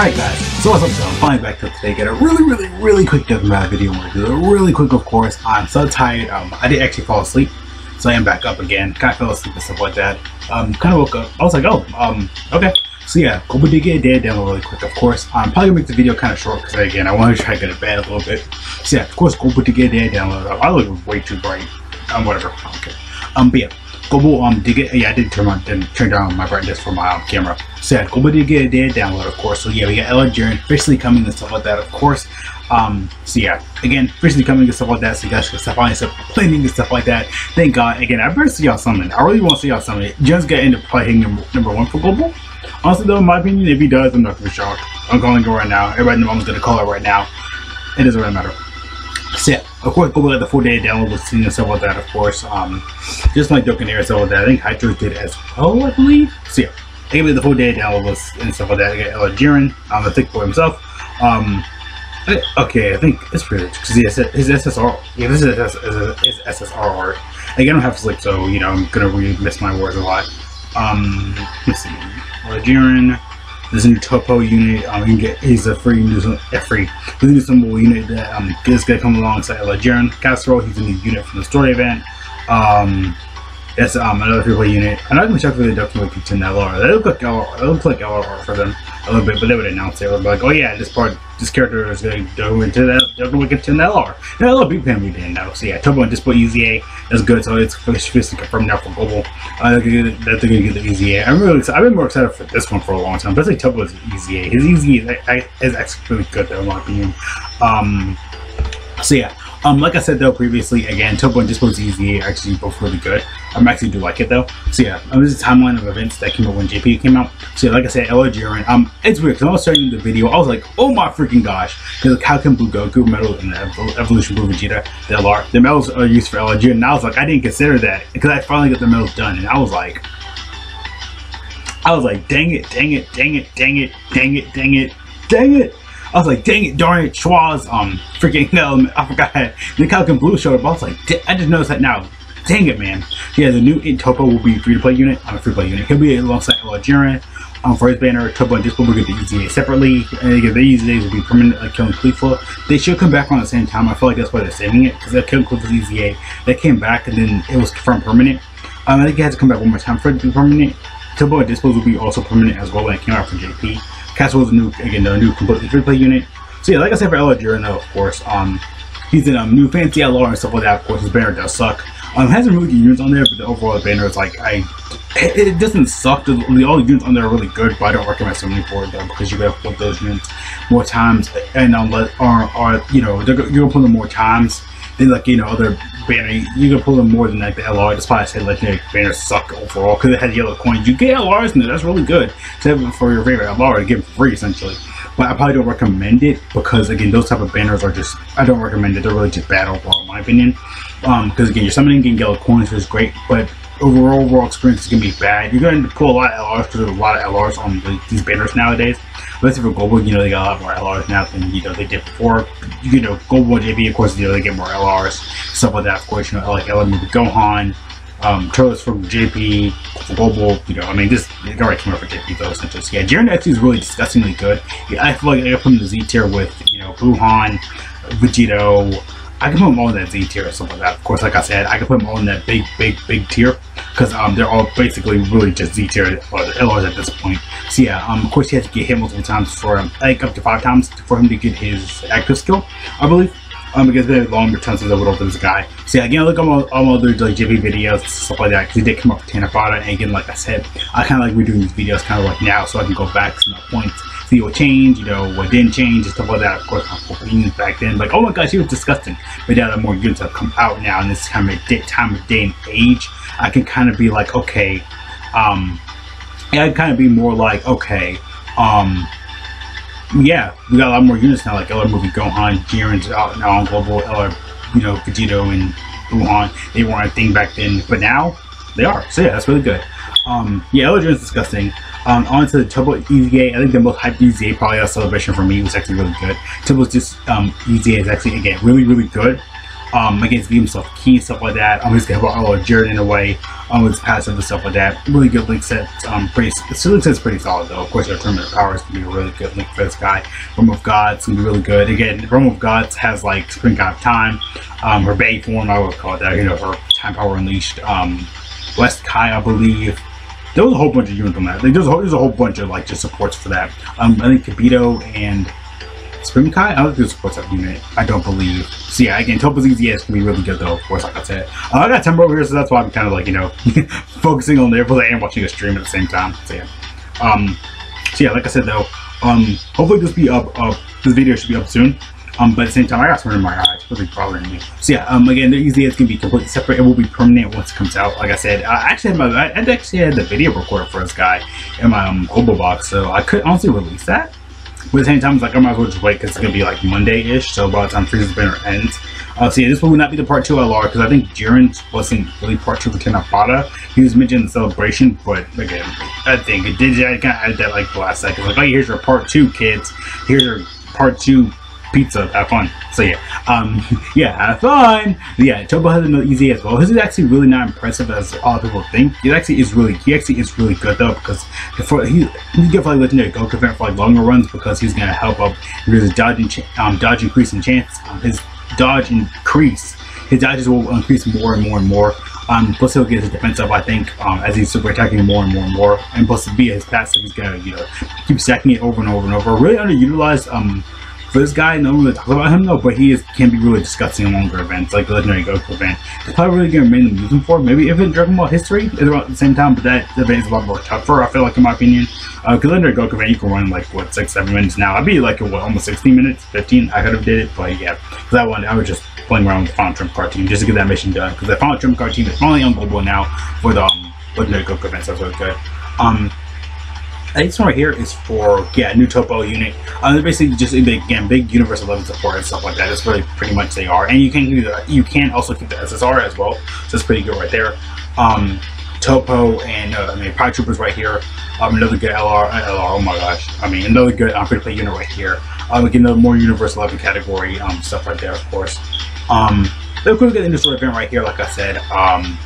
Alright guys, so what's up so I'm finally back to today. Get a really really really quick deathmatch video I'm do. It really quick of course. I'm so tired. Um I did actually fall asleep so I am back up again. Kind of fell asleep and stuff like that. Um kind of woke up. I was like oh um okay. So yeah Global did get a dead down really quick of course. I'm probably gonna make the video kind of short because again I want to try to get it bad a little bit. So yeah of course Global did get a dead download I look way too bright. Um whatever. I um but yeah Global um did get yeah I did turn on then turn down my brightness for my um, camera. So yeah, Global did get a dead download of course. So yeah, we got LR Jiren officially coming and stuff like that of course. Um so yeah, again officially coming and stuff like that. So you guys can stop finally start complaining and stuff like that. Thank God. Again, I better see y'all something. I really want to see y'all something. Just get into playing number, number one for Global. Honestly though, in my opinion, if he does, I'm not gonna be shocked. I'm calling it right now. Everybody knows I'm gonna call it right now. It doesn't really matter. So yeah, of course, go at the four day download was seen and stuff like that, of course. Um, just like Dokkan Air and stuff like that. I think Hydro did as well, I believe. So yeah, anyway, the four day download was and stuff like that. I got LR Jiren, um, the thick boy himself. Um, I, okay, I think it's pretty because he has his SSR. Yeah, this is his, his SSR art. Like, I don't have sleep, so you know I'm gonna really miss my words a lot. Um, let's see, LR Jiren. There's a new Toppo unit. Um, you can get he's a free new a free a new symbol unit that um is gonna come alongside LR Jiren Kahseral. He's a new unit from the story event. Um, that's um another free play unit. I'm not gonna check for the definitely contain LR. They look like LR. They look like LR for them a little bit, but they would announce it. They would be like, oh yeah, this part, this character is going to go into that. They're going to LR. And big fan we didn't know. So yeah, Toppo and Dyspo EZA is good. So it's officially confirmed now for global. Uh, that they're going to get the EZA. I'm really. I've been more excited for this one for a long time. I think Toppo is EZA. His EZA is, is actually really good though, in my opinion. Um, so yeah, um, like I said though previously, again, Toppo and Dyspo's EZA are actually both really good. I'm actually do like it though. So yeah, um, this is a timeline of events that came out when JP came out. So yeah, like I said, LR Jiren, um, it's weird because I was starting the video, I was like, oh my freaking gosh, because like, how can Blue Goku medal in the Evolution Blue Vegeta, the LR, the medals are used for LR Jiren, and I was like, I didn't consider that because I finally got the medals done, and I was like, I was like, dang it, dang it, dang it, dang it, dang it, dang it, dang it. I was like, dang it, darn it, Schwa's, um, freaking, um, I forgot, the Falcon Blue showed up. I was like, I just noticed that now. Dang it, man. Yeah, the new Toppo will be free to play unit. I'm a free to play unit. He'll be alongside LR Jiren. Um, for his banner, Toppo and Dyspo will get the EZA separately. And again, the EZAs will be permanent, like Kale and Caulifla. They should come back on the same time. I feel like that's why they're saving it, because that Kale and Caulifla's EZA, They came back and then it was confirmed permanent. Um, I think it has to come back one more time for it to be permanent. Toppo and Dyspo will be also permanent as well when it came out from JP. Kahseral was a new, again, a new completely free play unit. So yeah, like I said for LR though, of course, um, he's in a um, new fancy LR and stuff like that. Of course, his banner does suck. Um, hasn't really units on there, but the overall banner is like I. It, it doesn't suck. The, all the units on there are really good, but I don't recommend summoning for it though because you gotta put those units more times, and unless or or you know you're gonna put them more times than like you know other banner. You can pull them more than like the LR. That's why I said legendary banners suck overall because it has yellow coins. You get LRs in there. That's really good. To for your favorite LR to give free essentially but I probably don't recommend it because again those type of banners are just I don't recommend it they're really just bad overall in my opinion um because again you're summoning getting yellow coins which is great but overall overall experience is gonna be bad you're going to pull a lot of LRs because there's a lot of LRs on the, these banners nowadays let's for Global you know they got a lot more LRs now than you know they did before you know Global JP of course you know they get more LRs stuff like that of course you know like LM Gohan um, Turles from JP, Global, you know, I mean, this it already came out for JP though, essentially. So yeah, Jiren actually is really disgustingly good. Yeah, I feel like I put him in the Z tier with, you know, Buhan, Vegito. I can put them all in that Z tier or something like that. Of course, like I said, I can put them all in that big, big, big tier because um, they're all basically really just Z tier or LRs at this point. So yeah, um, of course, he has to get hit multiple times for him, like up to five times for him to get his active skill, I believe um, because they're longer since I would over this guy. So yeah, again, look at all, all other like JP videos, stuff like that, because he did come up with Tanabata, and again, like I said, I kind of like redoing these videos kind of like now, so I can go back to my points, see what changed, you know, what didn't change, and stuff like that. Of course, my back then, like, oh my gosh, he was disgusting. But now that more units have come out now, in this kind of day, time of day and age, I can kind of be like, okay, um, yeah, I can kind of be more like, okay, um, yeah, we got a lot more units now, like LR Movie Gohan, Jiren's out now on Global, LR, you know, Vegito and Buhan. They weren't a thing back then, but now they are. So yeah, that's really good. Um, yeah, LR Jiren's disgusting. Um, on to the Toppo EZA. I think the most hyped EZA probably a celebration for me was actually really good. Toppo's just um, EZA is actually again really really good. Um, against give himself key and stuff like that. I'm just gonna help out Jiren in a way um, with his passive and stuff like that. Really good link set. Um, pretty, the link set's pretty solid though. Of course, our tournament power is gonna be a really good link for this guy. Realm of Gods gonna be really good. Again, Realm of Gods has like Spring God of Time. Um, her Bay form, I would call it that. You know, her Time Power Unleashed. Um, West Kai, I believe. There was a whole bunch of units on that. Like, there's, a whole, a whole bunch of like just supports for that. Um, I think Kibito and Supreme Kai, I don't think there's supports that unit. I don't believe. So yeah, again, Toppo's EZS can be really good though. Of course, like I said, uh, I got Timber over here, so that's why I'm kind of like you know focusing on there, but I am watching a stream at the same time. So yeah. Um. So yeah, like I said though, um, hopefully this be up. Up. This video should be up soon. Um, but at the same time, I got something in my eye. It's really bothering me. So yeah, um, again, the easy is gonna be completely separate. It will be permanent once it comes out. Like I said, I actually had my, I actually had the video recorder for this guy in my um Kobo box, so I could honestly release that. But at the same time, it's like I might as well just wait because it's gonna be like Monday-ish. So by the time Freezer Banner ends, uh, so yeah, this will not be the part two LR because I think Jiren wasn't really part two for Tanabata. He was mentioned in the celebration, but again, I think it did. I kind of added that like the last second, like, oh, here's your part two, kids. Here's your part two pizza. Have fun. So yeah, um, yeah, have fun. Yeah, Toppo has another easy as well. His is actually really not impressive as all people think. He actually is really, he actually is really good though because for he he's good for like Goku event for like longer runs because he's gonna help up his dodge and um, dodge increase in chance. Um, his dodge increase. His dodges will increase more and more and more. Um, plus he'll get his defense up, I think, um, as he's super attacking more and more and more. And plus via his passive, he's gonna, you know, keep stacking it over and over and over. Really underutilized, um, for this guy, no one really talks about him though, but he is can be really disgusting in longer events, like the Legendary Goku event. It's probably really gonna the use for. Maybe in Dragon Ball history is about the same time, but that event is a lot more tougher, I feel like in my opinion. Uh, Legendary Goku event you can run like what six, seven minutes now. I'd be like what almost 16 minutes, 15. I could have did it, but yeah. Because that one I was just playing around with the Final Trump card team just to get that mission done. Because the Final Trump card team is finally on global now for the um, Legendary Goku event, so that's really good. Um, this one right here is for yeah new Toppo unit. Uh, they're basically just again big universal 11 support and stuff like that. That's really pretty much they are, and you can the, you can also keep the SSR as well, so it's pretty good right there. Um, Toppo and uh, I mean Pride Troopers right here. Um, another good LR, uh, LR. Oh my gosh! I mean another good um, free to play unit right here. Um, again, the more universal 11 category um stuff right there, of course. Um, they're going to get into the event right here, like I said. Um,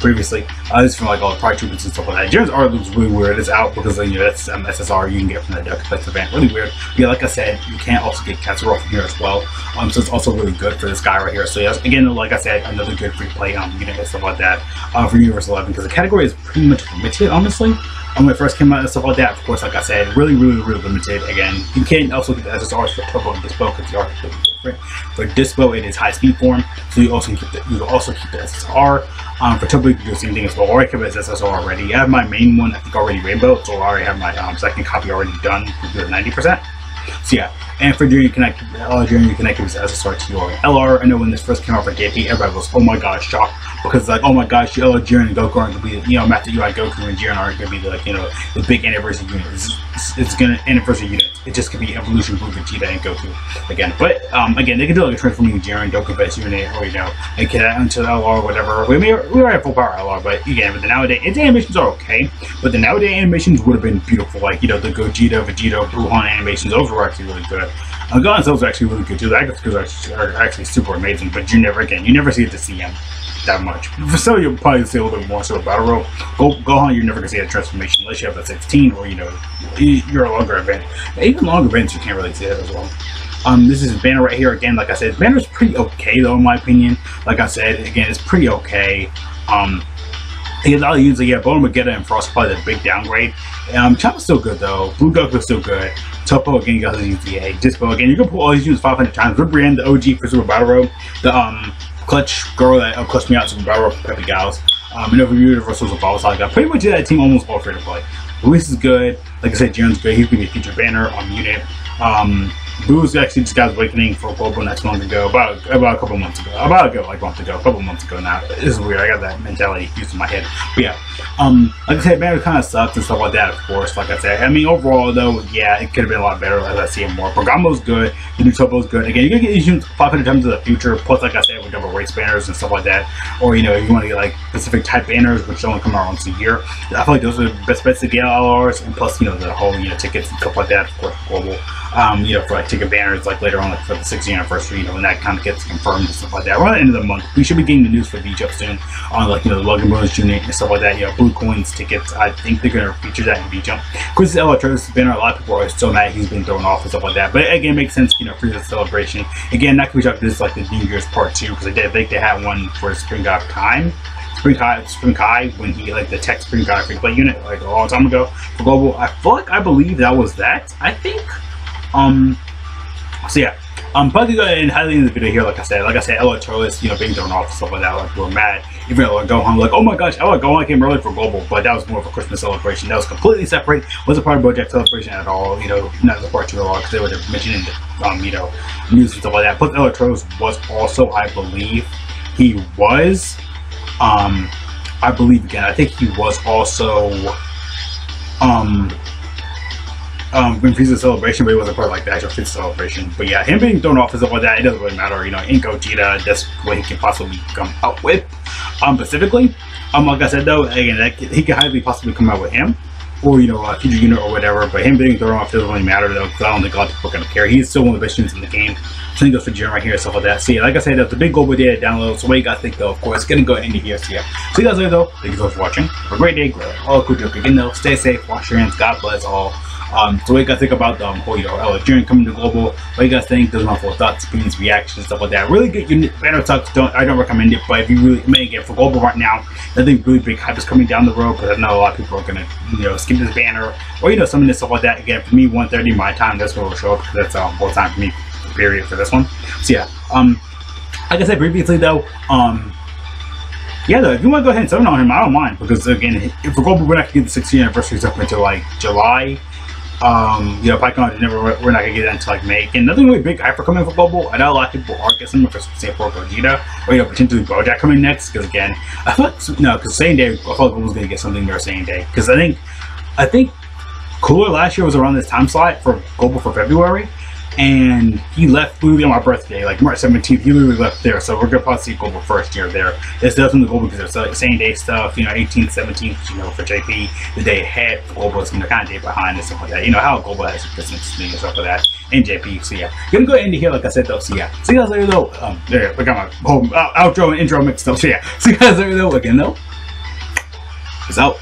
previously. Uh, this is from like all the Pride Troopers and stuff like that. Jiren's art looks really weird. It's out because you know that's um, SSR you can get from the Duck Effects event. Really weird. But yeah, like I said, you can also get Kahseral from here as well. Um, so it's also really good for this guy right here. So yes, again, like I said, another good free play um unit and stuff like that uh, for Universe 11 because the category is pretty much limited, honestly. Um, when it first came out and stuff like that, of course, like I said, really, really, really limited. Again, you can also get the SSRs for Toppo and Dyspo because the art is different. For Dyspo, it is high speed form, so you also keep the, you also keep the SSR. Um, for Toppo, you can do the same thing as well, or I it as SSR already. I have my main one, I think, already Rainbow, so I already have my um, second copy already done with 90%. So yeah, and for Junior Connect, uh, Junior Connect was SSR to your LR. I know when this first came out for JP, everybody was, oh my god, shocked because like, oh my gosh, oh, Jiren and Goku are going to be, you know, Master UI Goku and Jiren are going to be the, like, you know, the big anniversary unit. It's, it's, to anniversary unit. It just could be Evolution Blue Vegeta and Goku again. But um, again, they could do like a transforming Jiren Goku best unit, or you know, and that into LR or whatever. We may we already have full power LR, but again, with the nowadays, its animations are okay. But the nowadays animations would have been beautiful, like you know, the Gogeta, Vegeta, Buhan animations. Those were actually really good. Uh, are actually really good too. The actors are, are actually super amazing, but you never again, you never see it to see him that much. Some, you'll probably see a little bit more so Battle Road. Go Gohan, you're never gonna see a transformation unless you have a 16 or you know you're a longer event. Even longer events, you can't really see that as well. Um, this is Banner right here again. Like I said, Banner's pretty okay though, in my opinion. Like I said, again, it's pretty okay. Um, He's all usually yeah, Bone Magetta and Frost probably the big downgrade. Um, Chopper's still good though. Blue Goku's still good. Toppo again, you use the Dyspo again. You can pull all these units 500 times. Ribrianne, the OG for Super Battle Road. The um clutch girl that uh, clutched me out Road for Peppy Gals. Um, and over Universals with Ball Saga. Pretty much that team almost all free to play. Luis is good. Like I said, Jiren's good. He's gonna be a future banner on unit. Um, Boo's actually just got awakening for Global next month ago, about about a couple months ago, about a go like a month ago, a couple months ago now. This is weird. I got that mentality used in my head. But yeah, um, like I said, man, it kind of sucks and stuff like that. Of course, like I said, I mean overall though, yeah, it could have been a lot better as I see it more. Bergamo's good, the new Toppo's good. Again, you can get these 500 times in the future. Plus, like I said, with double race banners and stuff like that, or you know, if you want to get like specific type banners, which only come out once a year, I feel like those are the best bets to get LRs, and plus, you know, the whole you know tickets and stuff like that. Of course, global. Um, you know, for like ticket banners, like later on, like for the 60th anniversary, you know, when that kind of gets confirmed and stuff like that. Around the end of the month, we should be getting the news for VJump soon on like, you know, the Logan Brothers Jr. and stuff like that. You know, Blue Coins tickets. I think they're going to feature that in VJump. Chris Ella Travis banner, a lot of people are still mad he's been thrown off and stuff like that. But again, it makes sense, you know, for the celebration. Again, not to this is like the New Year's part two because I did think they had one for Spring God Time. Supreme Kai, Supreme Kai when he like the tech Supreme Kai free play unit like a long time ago for global. I feel like I believe that was that. I think. Um. So yeah. Um, probably go ahead and highlight in the video here, like I said, like I said, LR Turles, you know, being thrown off and stuff like that, like we're mad. Even though go home, like, oh my gosh, LR Gohan came early for Global, but that was more of a Christmas celebration. That was completely separate, wasn't part of Bojack celebration at all, you know, not the part two at all, because they mentioned in the, um, you know, news and stuff like that. But LR Turles was also, I believe, he was um, I believe again. I think he was also um um in Pizza Celebration, but he wasn't part of like the actual Pizza Celebration. But yeah, him being thrown off and stuff like that, it doesn't really matter. You know, in Gogeta, that's what he can possibly come out with. Um, specifically, um, like I said though, again, that, he could highly possibly come out with him or you know a future unit or whatever. But him being thrown off doesn't really matter though, because I don't think a are gonna care. He's still one of the best units in the game. So he goes for Jim right here and stuff like that. So yeah, like I said, that's a big global data download. So what you guys think though, of course, gonna go into here. So yeah, see you guys later though. Thank you so much for watching. Have a great day, great. All cool joke again though. Stay safe, wash your hands. God bless all. Um, so what you guys think about the um, whole, you know, Ella Jr. coming to global? What you guys think? Those are my full thoughts, opinions, reactions, stuff like that. Really good unit. Banner Tucks, don't I don't recommend it, but if you really may get for global right now, I think really big hype is coming down the road because I know a lot of people are gonna, you know, skip this banner or you know some of this stuff like that. Again, for me, 1:30 my time, that's when it'll show up because that's um full time for me. Period for this one. So yeah, um, like I said previously though, um yeah, though, if you want to go ahead and summon on him, I don't mind because again, if we're global, we're not gonna get the 60th anniversary up until like July. Um, you know, PyCon never we're not gonna get that until like May. And nothing really big hyper coming for global. I know a lot of people are guessing for for Gogeta or you know potentially Bojack coming next because again, I thought no, because same day I thought was gonna get something there same day because I think I think Cooler last year was around this time slot for global for February and he left literally on my birthday, like March 17th. He literally left there, so we're gonna probably see Global first year there. It's definitely Global because it's like same day stuff, you know, 18th, 17th, you know, for JP, the day ahead for Global you know, kind of day behind and stuff like that. You know how Global has Christmas and stuff like that, and JP. So yeah, gonna go into here like I said though. So yeah, see you guys later though. Um, there, I got my whole uh, outro and intro mixed up. So yeah, see you guys later though. Again though, peace out.